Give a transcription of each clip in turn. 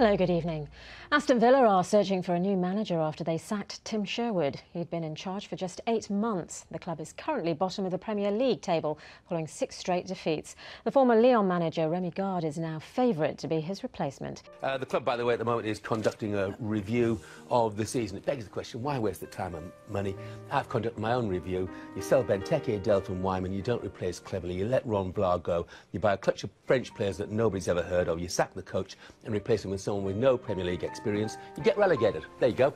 Hello, good evening. Aston Villa are searching for a new manager after they sacked Tim Sherwood. He'd been in charge for just eight months. The club is currently bottom of the Premier League table, following six straight defeats. The former Lyon manager, Rémi Garde, is now favourite to be his replacement. Uh, the club, by the way, at the moment is conducting a review of the season. It begs the question, why waste the time and money? I've conducted my own review. You sell Benteke, Delph and Weimann, you don't replace Cleverley, you let Ron Vlaar go, you buy a clutch of French players that nobody's ever heard of, you sack the coach and replace him with someone with no Premier League experience, you get relegated. There you go.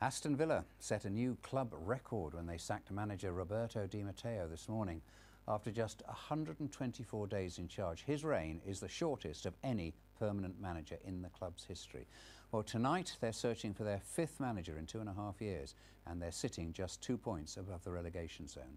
Aston Villa set a new club record when they sacked manager Roberto Di Matteo this morning. After just 124 days in charge, his reign is the shortest of any permanent manager in the club's history. Well, tonight they're searching for their fifth manager in two and a half years, and they're sitting just two points above the relegation zone.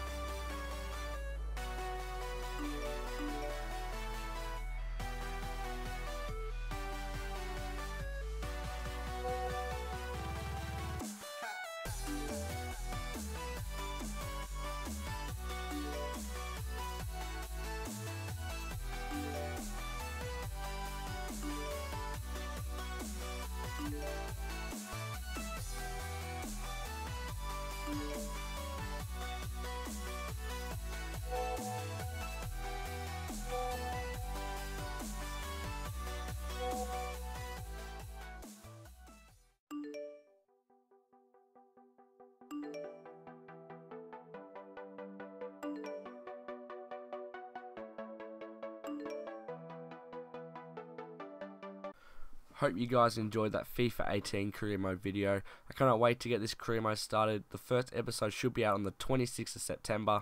Hope you guys enjoyed that FIFA 18 career mode video. I cannot wait to get this career mode started. The first episode should be out on the 26th of September.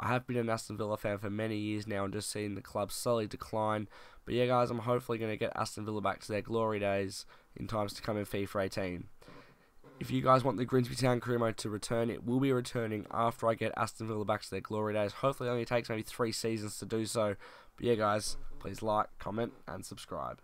I have been an Aston Villa fan for many years now and just seen the club slowly decline. But yeah guys, I'm hopefully going to get Aston Villa back to their glory days in times to come in FIFA 18. If you guys want the Grimsby Town career mode to return, it will be returning after I get Aston Villa back to their glory days. Hopefully, it only takes maybe three seasons to do so. But yeah, guys, please like, comment, and subscribe.